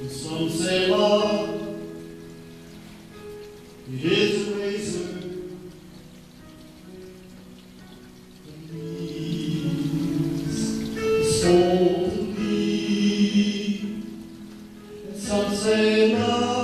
And some say love it is a razor. Be, some say love.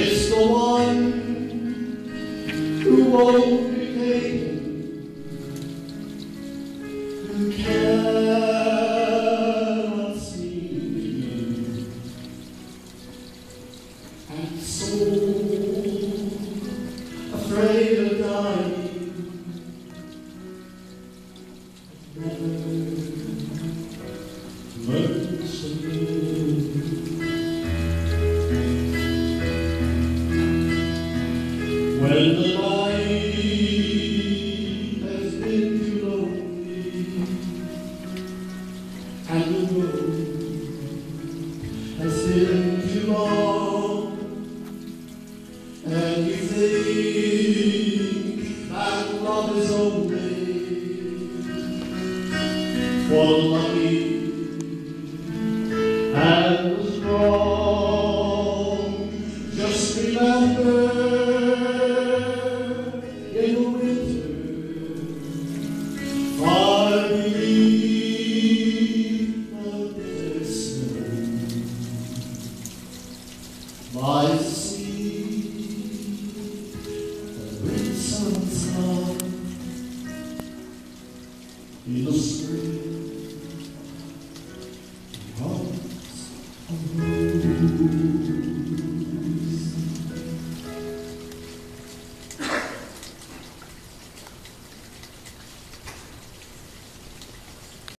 it's the one who won't be taken, and the road has been too long, and that love is only for lucky and strong. In the spring, he runs away.